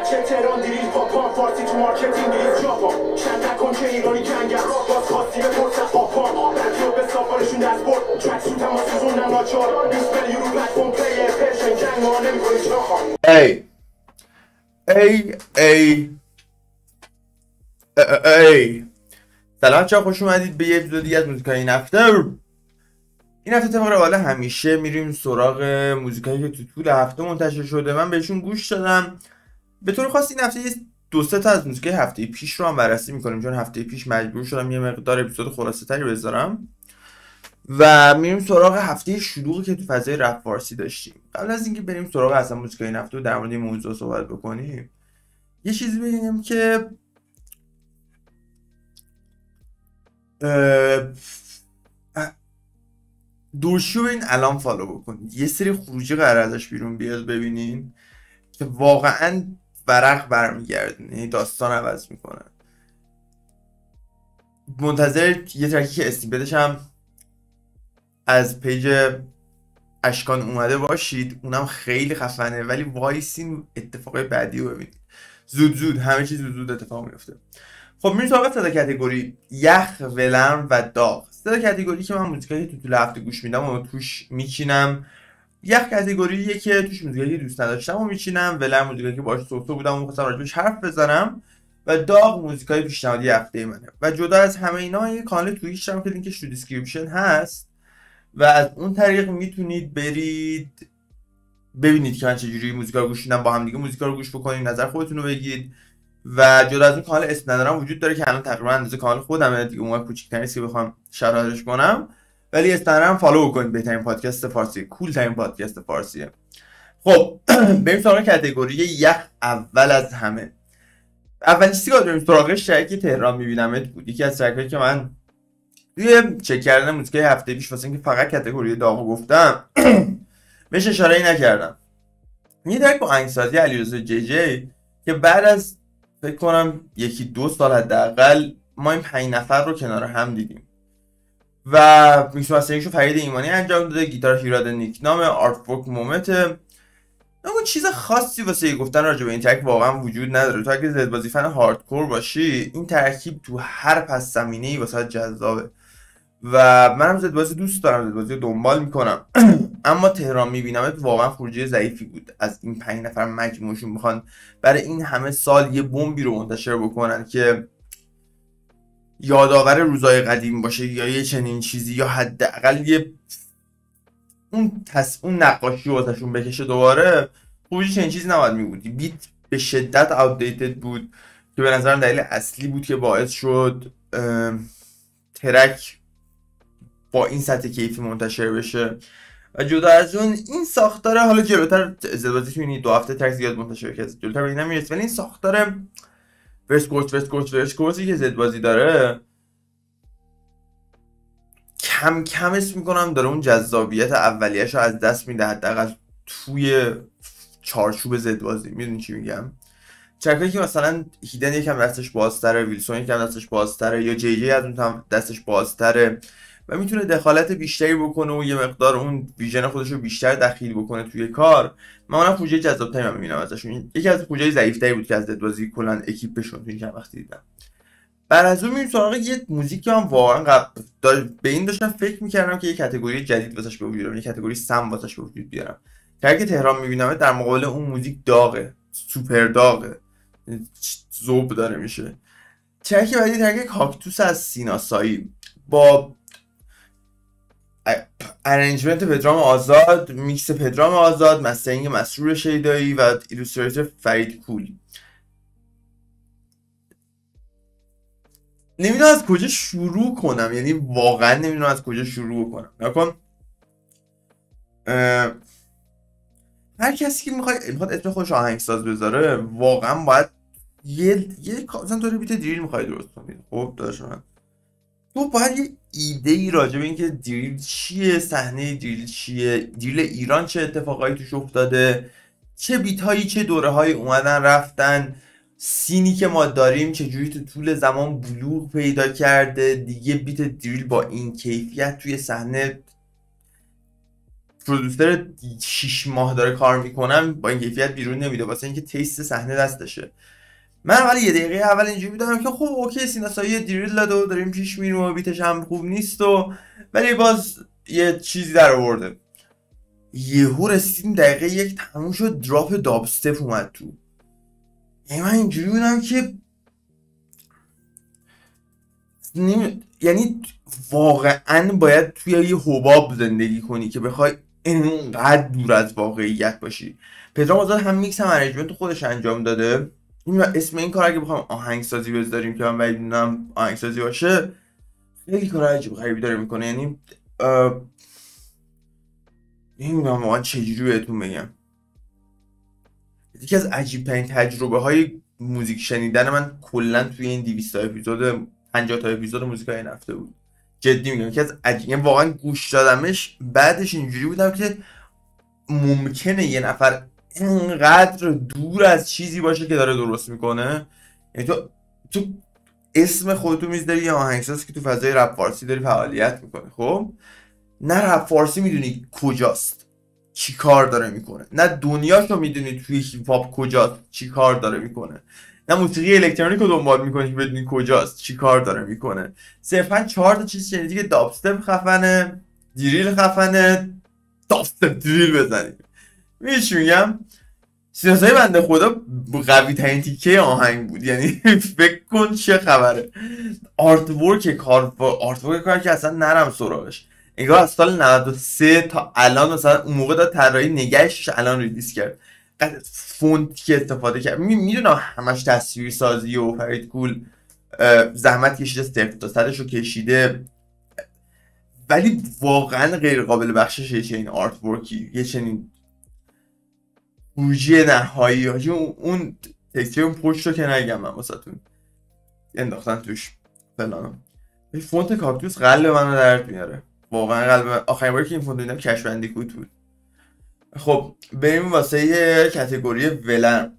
بچه تهران دیریز پاپا فارسی تو مارکت انگلیس ژاپن چند نکن که ایرانی جنگل باز خواستی بپرسن پاپا رادیو به سافارشون دست برد. ترک سوت هم سوزوندن ناچار 20 میلیون رو پلتفرم پلی پرشن جنگ ما نمی‌کنی چاخا ای. ای ای. ای سلام چه خوش اومدید به یه اپیزود دیگه از موزیکای این هفته این هفته طبق روال همیشه میریم سراغ موزیکایی که تو طول هفته منتشر شده. من بهشون گوش دادم. به طور خاص این هفته دو سه تا از موزیکای هفته پیش رو هم بررسی می‌کنیم چون هفته پیش مجبور شدم یه مقدار اپیزود خلاصه تری بذارم. و میریم سراغ هفته شلوغی که تو فضای رپ فارسی داشتیم. قبل از اینکه بریم سراغ اصلا موزیکای این هفته و در مورد این موضوع صحبت بکنیم یه چیزی بگیم که دورشیو این الان follow بکنید. یه سری خروجی قرار ازش بیرون بیاد ببینین که واقعا ورق برمیگردونه یعنی داستان عوض می‌کنه. منتظر یه ترکی که استیبدش هم از page اشکان اومده باشید. اونم خیلی خفنه ولی وایسین اتفاق بعدی رو ببینید. زود زود همه چیز زود زود اتفاق میفته خب میریم سراغ سه تا category یخ ولرم و داغ. سه تا category که من موزیکایی تو طول هفته گوش میدم و توش میچینم. یخ category ه که توش موزیکایی دوست نداشتم و میچینم. ولرم موزیکایی که باش so-so بودم و می‌خواستم راجبش حرف بزنم و داغ موزیکای پیشنهادی هفته منه. و جدا از همه اینا یه کانال Twitch دارم که لینکش تو description هست و از اون طریق می‌تونید برید ببینید که من چجوری موزیکا رو گوش میدم با هم دیگه موزیکا رو گوش بکنید نظر خودتون رو بگید. و جدا از اون کانال اسم ندارم وجود داره که الان تقریبا اندازه کانال خودمه. دیگه اون کوچیک‌تری که بخوام شرحش کنم. ولی اسم follow بکنید بهترین پادکست فارسی. cool ترین پادکست فارسیه. خب بریم سراغ category یخ اول از همه. اولین چیزی که بریم سراغش ترک تهران میبینمت بود. یکی از ترکایی که من توی چک کردن موزیکای هفته پیش واسه اینکه فقط category داغو گفتم بهش اشاره نکردم. یه ترک با آهنگسازی علیرضا جی جی که بعد از فکر کنم یکی دو سال حداقل ما این پنج نفر رو کنار هم دیدیم. و mix mastering شو فرید ایمانی انجام داده گیتار هیراد نیکنام artwork مومنت اون چیز خاصی واسه گفتن راجع به این ترک واقعا وجود نداره. تو اگه زد بازی fan hardcore باشی این ترکیب تو هر پس زمینه ای واسه جذابه. و منم زد بازی دوست دارم زد بازی رو دنبال می‌کنم. اما تهران می‌بینم واقعا خروجی ضعیفی بود. از این پنج نفر مجموعشون می‌خوان برای این همه سال یه بمبی رو منتشر بکنن که یادآور روزای قدیم باشه یا یه چنین چیزی یا حداقل یه اون تص... اون نقاشی واسهشون بکشه دوباره خروجی چنین چیزی نباید میبودی. بیت به شدت outdated بود که به نظرم دلیل اصلی بود که باعث شد ترک با این سطح کیفی منتشر بشه. و جدا از اون این ساختار حالا جلوتر از زدبازی می‌بینی دو هفته ترک زیاد منتشر کرد جلوتر به نمیرس ولی این ساختار ورس کورس ورس کورس ورس کورسی که زدبازی داره. کم کم اسم می‌کنم داره اون جذابیت اولیش رو از دست میده حداقل توی چارچوب زدبازی می‌دونی چی میگم؟ چرکایی که مثلا هیدن یکم دستش بازتره ویلسون یکم دستش بازتره یا جی جی از اون دستش بازتره. و می‌تونه دخالت بیشتری بکنه و یه مقدار اون ویژن خودش رو بیشتر دخیل بکنه توی کار. من اونم پروژه جذابتری من می‌بینم ازشون یکی از پروژه ضعیفتری بود که زدبازی کلا اکیپشون توی چند وقتی دیدم. بعد از اون میریم سراغ یه موزیک که من واقعا قبل به این داشتم فکر می‌کردم که یه category جدید واسش به وجود یه category سم واسش به وجود بیارم. که تهران می‌بینم در مقابل اون موزیک داغه سوپر داغه. ذوب داره میشه. ترک بعدی ترک کاکتوس از سینا ساعی. با arrangement پدرام آزاد میکس پدرام آزاد mastering مسرور شیدایی و illustrator فرید کول نمی‌دونم از کجا شروع کنم. یعنی واقعا نمی‌دونم از کجا شروع کنم. نکن. هر کسی که می‌خواد می‌خواد اسم خودش آهنگساز بذاره واقعا باید یه یه مثلا تو beat drill می‌خوای درست کنی. خب داشت تو باید یه ایده ای راجع به اینکه دریل چیه صحنه دریل چیه دریل ایران چه اتفاقایی توش افتاده چه بیت هایی چه دوره های اومدن رفتن سینی که ما داریم چجوری تو طول زمان بلوغ پیدا کرده. دیگه بیت دریل با این کیفیت توی صحنه پرودوسر 6 ماه داره کار می‌کنم با این کیفیت بیرون نمیده واسه اینکه تیست صحنه دستشه. من اول یه دقیقه اول اینجوری بودم که خب اوکی سیناسایی دریل داده و داریم پیش میریم و بیتش هم خوب نیست و ولی باز یه چیزی در آورده. یهو رسیدیم دقیقه یک تموم شد دراپ دابستپ اومد تو. یعنی من اینجوری بودم که نمی... یعنی واقعا باید توی یه حباب زندگی کنی که بخوای اینقدر دور از واقعیت باشی. پدرام آزاد هم میکس هم arrangement خودش انجام داده. این اسم این کار اگه بخوام آهنگسازی بذاریم که من باید آهنگ آهنگسازی باشه خیلی کار عجیب غریبی داره می‌کنه. یعنی نمی‌دونم واقعا چجوری بهتون بگم. یکی از عجیب ترین تجربه های موزیک شنیدن من کلا توی این 200 اپیزود 50 تا اپیزود موزیک های هفته بود. جدی میگم یکی از عجیب یعنی واقعا گوش دادمش بعدش اینجوری بودم که ممکنه یه نفر اینقدر دور از چیزی باشه که داره درست می‌کنه. یعنی تو تو اسم خودتو می‌ذاری یه آهنگساز که تو فضای رپ فارسی داری فعالیت می‌کنه خب؟ نه رپ فارسی می‌دونی کجاست چی کار داره می‌کنه. نه دنیاشو می‌دونی توی هیپ کجاست چی کار داره می‌کنه. نه موسیقی الکترونیک رو دنبال می‌کنی که بدونی کجاست چی کار داره می‌کنه. صرفا چهار تا چیز شنیدی که دابستپ خفنه دریل خفنه dubstep drill بزنید میش میگم؟ سیاسای بنده خدا قوی ترین تیکه آهنگ بود. یعنی فکر کن چه خبره. artwork کار artwork کار که اصلا نرم سراغش. انگار از سال 93 تا الان مثلا اون موقع داد طراحی نگهش الان release کرد. فونت که استفاده کرد. می‌دونم همش تصویر سازی و فرید گول زحمت کشیده صفر تا صدش رو کشیده. ولی واقعا غیر قابل بخششه چه این آرت ورکی یه چنین بوجی نهایی. اون تکچه اون پشت رو که نگم من واسهتون. انداختن توش. فلان. فونت کاکتوس قلب منو درد میاره. واقعا قلب آخرین باری که این فونت دیدم کشبندی بود. خب بریم واسه یه کتگوری ولن.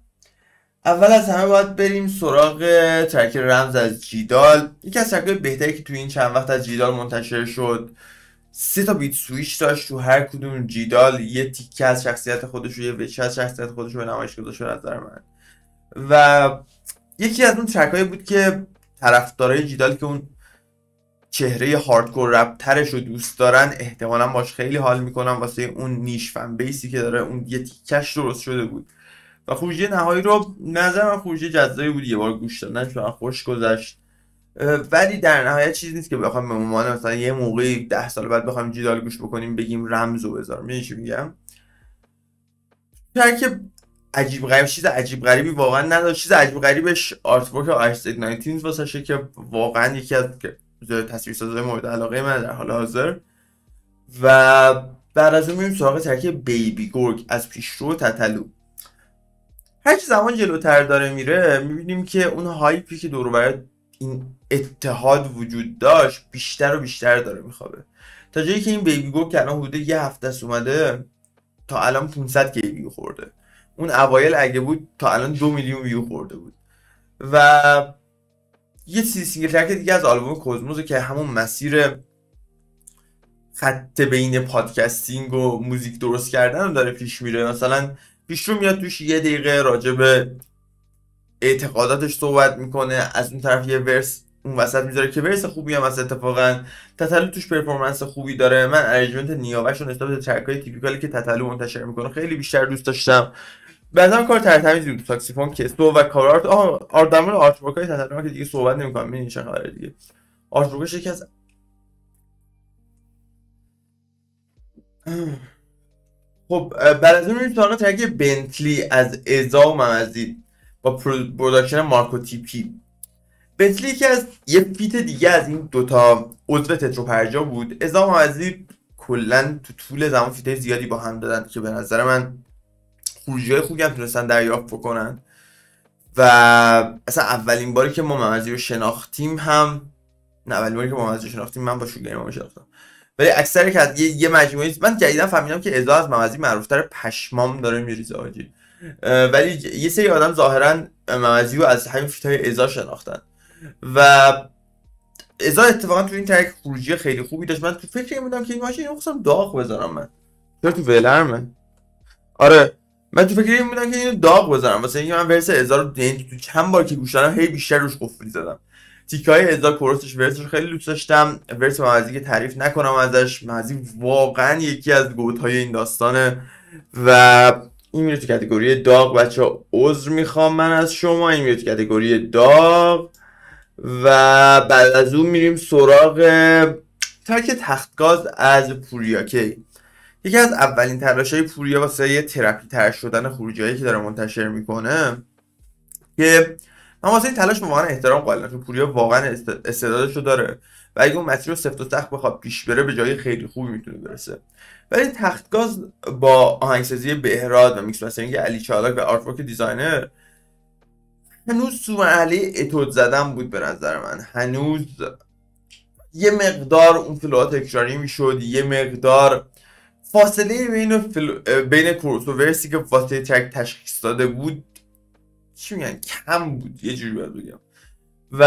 اول از همه باید بریم سراغ ترک رمز از جیدال. یکی از ترکهای بهتری که توی این چند وقت از جیدال منتشر شد. سه تا بیت سویچ داشت تو هر کدوم جیدال. یه تیکه از شخصیت خودش رو یه وچه از شخصیت خودش به نمایش گذاشت به نظر من. و یکی از اون ترک بود که طرفدارای جیدال که اون چهره هاردکور رپ ترش رو دوست دارن احتمالا باش خیلی حال می‌کنن واسه اون نیش فن بیسی که داره. اون یه تیکش درست شده بود. و خروجی نهایی رو نظر من خروجی جذابی بود. یه بار گوش دادنش خوش گذشت. ولی در نهایت چیزی نیست که بخوام به عنوان مثلا یه موقعی ده سال بعد بخوایم جدال گوش بکنیم بگیم رمزو بذار. می‌دونی چی میگم؟ که عجیب غریب چیز عجیب غریبی واقعا نداشت چیز عجیب غریبش آرت ورک آرت 19 واسه که واقعا یکی از تصویرسازهای مورد علاقه من در حال حاضر. و بعد از اون میریم سراغ track baby گرگ از پیشرو تتلو. هرچی زمان جلوتر داره میره می‌بینیم که اون hype ی که دور این اتحاد وجود داشت بیشتر و بیشتر داره میخوابه. تا جایی که این baby گرگ که الان حدود یه هفته است اومده تا الان 500 که ویو خورده. اون اوایل اگه بود تا الان دو میلیون ویو خورده بود. و یه چیزی single track دیگه از آلبوم کوزموز که همون مسیر خط بین podcasting و موزیک درست کردن داره پیش میره. مثلا پیش رو میاد توش یه دقیقه راجع به اعتقاداتش صحبت می‌کنه از اون طرف یه verse اون وسط می‌ذاره که verse خوبی هم از اتفاقا. تتلو توش performance خوبی داره. من arrangement نیاوش رو نسبت به track های typical ی که تتلو منتشر می‌کنه خیلی بیشتر دوست داشتم. بعضا کار ترتمیزی بود. ساکسیفون کستو و کار art آه artwork های که دیگه صحبت نمی‌کنم ببین چه خبره دیگه. art یکی از خب بعد از اون میریم سراغ track بنتلی. از ازا و ممزی با production مارکو تیپی. بنتلی یکی از یه feat دیگه از این دوتا عضو تترو پرجا بود. ازا و ممزی کلا تو طول زمان feat زیادی با هم دادن که به نظر من خروجی خوبی هم تونستن دریافت بکنن. و اصلا اولین باری که ما ممزی رو شناختیم هم نه اولین باری که ما ممزی رو شناختیم من با شوگر امام شناختم. ولی اکثر که یه, یه مجموعه من جدیدا فهمیدم که ازا از ممزی معروفتر پشمام داره میریزه آجی. ولی یه سری آدم ظاهرا ممزی رو از همین های ازا شناختن. و ازا اتفاقا تو این ترک خروجی خیلی خوبی داشت. من تو فکر این بودم که این ماشین رو داغ بذارم من. چرا تو ولرمه آره. من تو فکر این بودم که اینو داغ بزنم واسه اینکه من ورس 1000 یعنی تو چند بار که گوش دادم هی بیشتر روش قفلی زدم. تیکای 1000 کورسش ورسش خیلی دوست داشتم. ورس مازی که تعریف نکنم ازش. مازی واقعا یکی از گوت های این داستانه. و این میره تو کتگوری داغ بچه عذر می‌خوام من از شما. این میره تو کتگوری داغ و بعد از اون میریم سراغ ترک تختگاز از پوریاکی یکی از اولین تلاش های پوریا واسه یه ترپی تر شدن خروجی که داره منتشر می‌کنه که من واسه این تلاش واقعا احترام قائلم پوریا واقعا استعدادش رو داره. و اگه اون مسیر رو سفت و سخت بخواد پیش بره به جای خیلی خوبی می‌تونه برسه. ولی تختگاز با آهنگسازی بهراد و mix mastering علی چالاک و artwork designer هنوز تو مرحله اتود زدن بود به نظر من. هنوز یه مقدار اون فلوها تکراری می‌شد یه مقدار فاصله بین فل... بین کورس و ورسی که واسه ترک تشخیص داده بود چی میگن؟ کم بود یه جوری باید بگم. و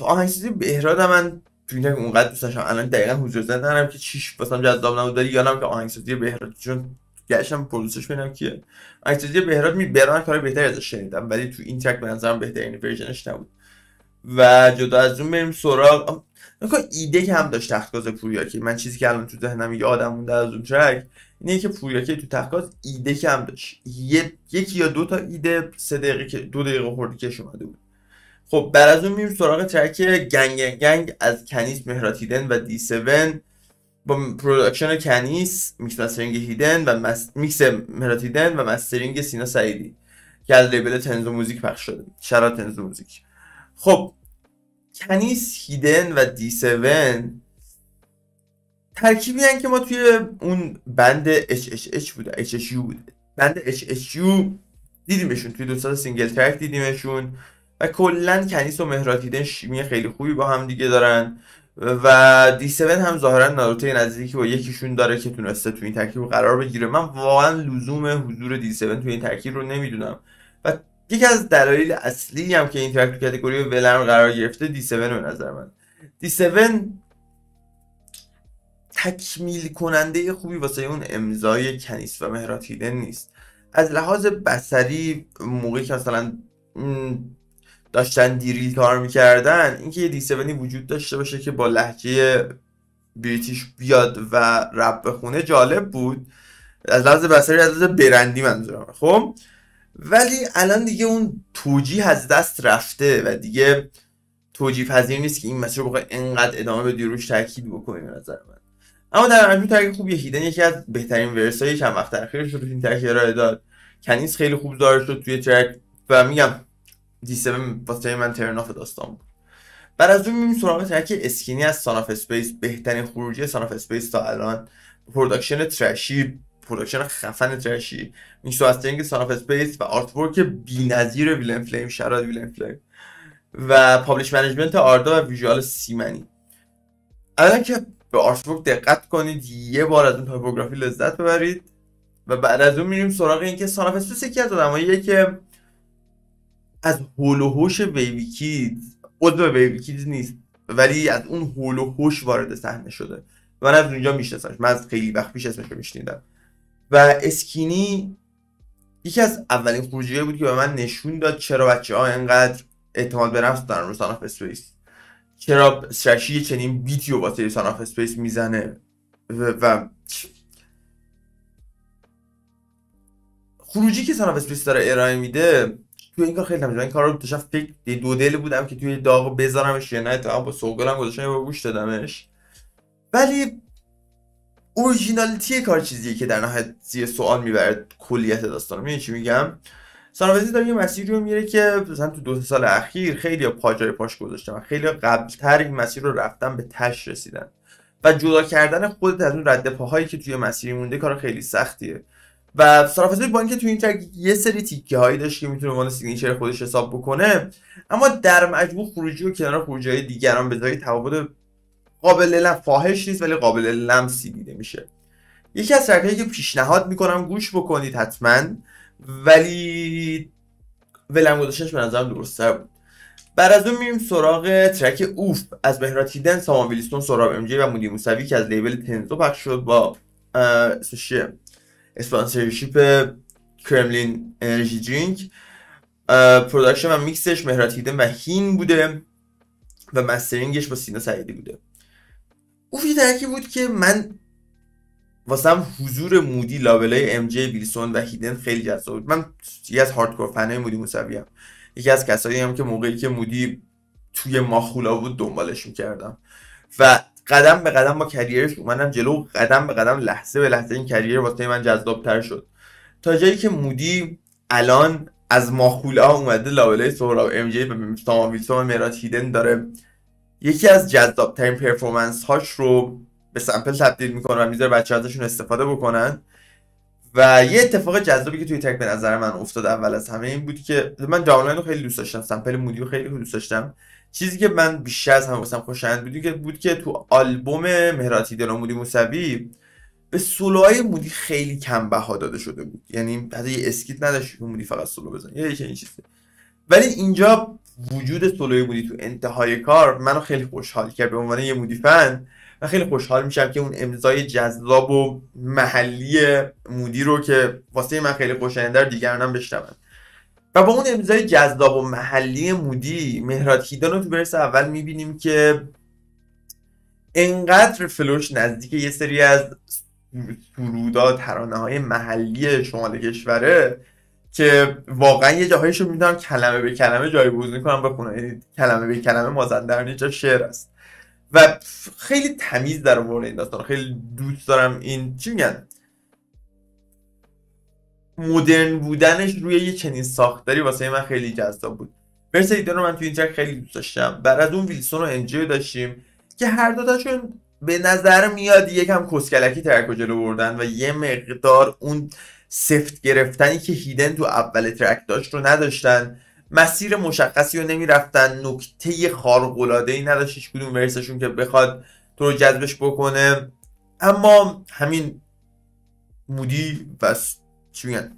آهنگسازی بهراد من تو این اونقدر دوست داشتم. الان دقیقا حضور زدنم که چیش واسم جذاب نبود. داری یادم که آهنگسازی بهراد چون گشتم پرودوسرش ببینم کیه. آهنگسازی بهراد می بران کار بهتری ازش شنیدم. ولی تو این ترک به نظرم بهترین ورژنش نبود. و جدا از اون بریم سراغ نکن ایده کم داشت تختگاز پوریاکی. من چیزی که الان تو ذهنم یادم مونده از اون track اینه که پوریاکی تو تختگاز ایده کم داشت. یکی یا دو تا ایده سه دقیقه که دو دقیقه خرده‌ای کش اومده بود. خب بعد از اون میریم سراغ track gang gang از کنیس مهراد هیدن و دی 7 با production کنیس mix mastering هیدن و مس... میکس مهراتیدن و mastering سینا سعیدی که از label تنزو موزیک پخش شده. shout out تنزو موزیک. خب کنیس هیدن و دی 7 ترکیبی هن که ما توی اون band HHH بوده. HHU بوده. band HHU دیدیمشون. توی دو single track دیدیمشون. کلا کنیس و مهراد هیدن شیمی خیلی خوبی با هم دیگه دارن. و دی 7 هم ظاهرا ناروته نزدیکی با یکیشون داره که تونسته تو این ترکیب قرار بگیره. من واقعا لزوم حضور دی 7 تو این ترکیب رو نمی‌دونم. و یکی از دلایل اصلی هم که این ترک تو کاتگوری ولرم قرار گرفته دی 7 به نظر من. دی 7 تکمیل کننده خوبی واسه اون امضای کنیس و مهراتیدن نیست. از لحاظ بسری موقعی که مثلا داشتن دیریل کار می‌کردن اینکه یه دی وجود داشته باشه که با لحجه بریتیش بیاد و رپ بخونه جالب بود. از لحاظ بصری از لحاظ برندی منظورم. خب؟ ولی الان دیگه اون توجیه از دست رفته و دیگه توجیه پذیر نیست که این مسیر رو انقدر ادامه بدی روش تاکید بکنی به نظر من. اما در مجموع track خوب هیدن یکی از بهترین verse های چند وقت اخیرش رو این track ارائه داد کنیس خیلی خوب داره شد توی track و میگم دی 7 واسه من turn off داستان بود. بعد از اون میریم سراغ track skinny از سان اسپیس بهترین خروجی سان اسپیس تا الان. production ترشی production خفن ترشی. mix mastering سان اسپیس و artwork بی‌نظیر ویلن فلیم shout out ویلن فلیم و publish management آردا و visual سیمنی الان که به artwork دقت کنید یه بار از اون تایپوگرافی لذت ببرید. و بعد از اون میریم سراغ اینکه سان اسپیس یکی از آدماییه که از حول و حوش بیبی کیدز عضو کیدز نیست ولی از اون هول و هوش وارد صحنه شده من از اونجا میشناسمش. من از خیلی وقت پیش اسمش رو میشنیدم. و اسکینی یکی از اولین خروجیه بود که به من نشون داد چرا بچه ها اینقدر اعتماد به نفس دارن رو Son of Space چرا سرشی چنین بیتی رو واسه Son of Space می‌زنه و, و خروجی که Son of Space داره ارائه میده تو این کار خیلی نمی‌دونم این کار رو داشتم فکر دو دل بودم که توی داغ بذارمش یا نه. تا با سوگلم گذاشتم با گوش دادمش. ولی اورجینالیتی کار چیزیه که در نهایت زیر سوال می‌بره کلیت داستان. می‌دونی چی میگم؟ سانوزی داره یه مسیری رو میره که مثلا تو دو سال اخیر خیلی پاجای پاش گذاشتن خیلی قبلتر این مسیر رو رفتن به تش رسیدن. و جدا کردن خودت از اون رد پاهایی که توی مسیری مونده کار خیلی سختیه. و سرافزای با اینکه تو این ترک یه سری تیکه هایی داشت که می‌تونه عنوان سیگنیچر خودش حساب بکنه اما در مجموع خروجی و کنار خروجی های دیگران به جای تفاوت قابل لم فاحش نیست ولی قابل لمسی دیده میشه. یکی از ترکایی که پیشنهاد می‌کنم گوش بکنید حتما ولی ولم گذاشتنش به نظرم درسته بود. بعد از اون میریم سراغ ترک اوف. از بهراتیدن سامان ویلیستون سراب ام و مودی موسوی که از لیبل تنزو پخش شد با sponsorship کرملین energy drink. production و میکسش مهراد هیدن و هین بوده و mastering ش با سینا سعیدی بوده. اوف track ی بود که من واسم حضور مودی لابلای ام جی ویلسون و هیدن خیلی جذاب بود. من یکی از hardcore fan ای مودی موسوی هم یکی از کسایی هم که موقعی که مودی توی ماخولا بود دنبالش می‌کردم. و قدم به قدم با career ش اومدم جلو قدم به قدم لحظه به لحظه این career واسه من جذابتر شد. تا جایی که مودی الان از ماخولا اومده لابلای سهراب ام جی و سامان ویلسون و مهراد هیدن داره. یکی از جذابترین performance هاش رو به sample تبدیل می‌کنه و می‌ذاره بچه ازشون استفاده بکنن. و یه اتفاق جذابی که توی track به نظر من افتاد اول از همه این بود که من داونلاین رو خیلی دوست داشتم sample مودی رو خیلی دوست داشتم. چیزی که من بیشتر از همه واسم خوشایند بود که بود که تو آلبوم مهراتی دل مودی موسوی به سولوهای مودی خیلی کم بها داده شده بود. یعنی حتی یه اسکیت نداشت که مودی فقط سولو بزن یه این چیزی. ولی اینجا وجود سولوی مودی تو انتهای کار منو خیلی خوشحال کرد. به عنوان یه مودی فن و خیلی خوشحال میشم که اون امضای جذاب و محلی مودی رو که واسه من خیلی خوشاینده دیگران هم بشنون. و با اون امضای جذاب و محلی مودی مهراد هیدان رو تو برس اول می‌بینیم که انقدر فلوش نزدیک یه سری از سرودا ترانه های محلی شمال کشوره که واقعا یه جاهایش رو می‌دونم کلمه به کلمه جای بوزی کنم بخونم یعنی کلمه به کلمه مازندران جا شعر است. و خیلی تمیز در مورد این داستان خیلی دوست دارم این چی میگن؟ مدرن بودنش روی یه چنین ساختاری واسه من خیلی جذاب بود. verse هیدن رو من تو این track خیلی دوست داشتم. بعد از اون ویلسون و ام جی رو داشتیم که هر دوتاشون به نظر میاد یکم کسکلکی track جلو بردن و یه مقدار اون سفت گرفتنی که هیدن تو اول track داشت رو نداشتن. مسیر مشخصی رو نمی‌رفتن. نکته خارق‌العاده ای نداشت هیچ کدوم verse شون که بخواد تو رو جذبش بکنه. اما همین مودی و میگن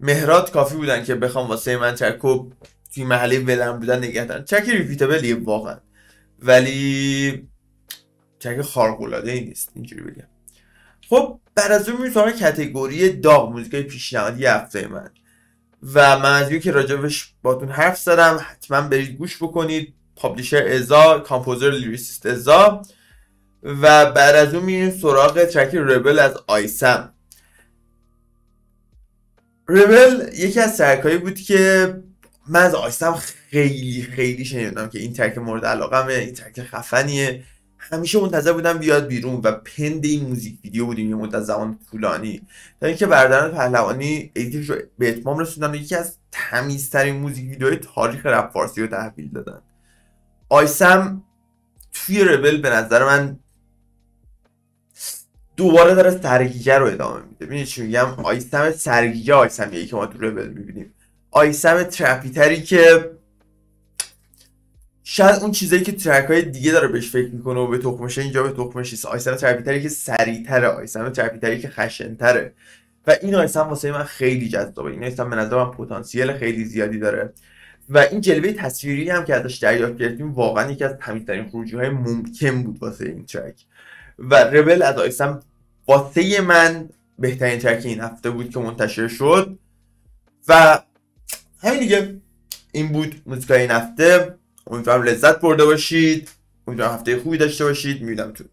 مهرات کافی بودن که بخوام واسه من ترکو توی محله ولن بودن نگه دارن. ترک ریپیتبلیه واقعا. ولی ترک خارق‌العاده ای نیست اینجوری بگم. خب بعد از اون میریم کتگوری داغ موزیکای پیشنهادی هفته من. و من از که راجبش باتون حرف زدم حتما برید گوش بکنید. پابلیشر ازا کامپوزر لیریسیست ازا. و بعد از اون میریم سراغ ترک ربل از آیسم. ربل یکی از ترکایی بود که من از آیسم خیلی خیلی شنیدم که این ترک مورد علاقمه این ترک خفنیه. همیشه منتظر بودم بیاد بیرون و پند این موزیک ویدیو بودیم یه مدت زمان طولانی. تا اینکه برادران پهلوانی ایدیش رو به اتمام رسوندن و یکی از تمیزترین موزیک ویدیوهای تاریخ رپ فارسی رو تحویل دادن. آیسم توی ربل به نظر من دوباره داره سرگیجه رو ادامه میده. ببینید چی میگم؟ آیسم سرگیجه آیسمیه که ما تو ربل می‌بینیم. آیسم trap ی تری که شاید اون چیزایی که track های دیگه داره بهش فکر می‌کنه و به تخمشه اینجا به تخمش نیست. آیسم trap ی تری که سریعتره. آیسم trap ی تری که خشنتره. و این آیسم واسه من خیلی جذابه. این آیسم به نظر من پتانسیل خیلی زیادی داره. و این جلوه تصویری هم که ازش دریافت کردیم واقعا یکی از تمیزترین خروجی های ممکن بود واسه این ترک. و ربل از آیسم واسه من بهترین ترک این هفته بود که منتشر شد. و همین دیگه. این بود موزیکای این هفته. امیدوارم لذت برده باشید. امیدوارم هفته خوبی داشته باشید. می‌بینم تو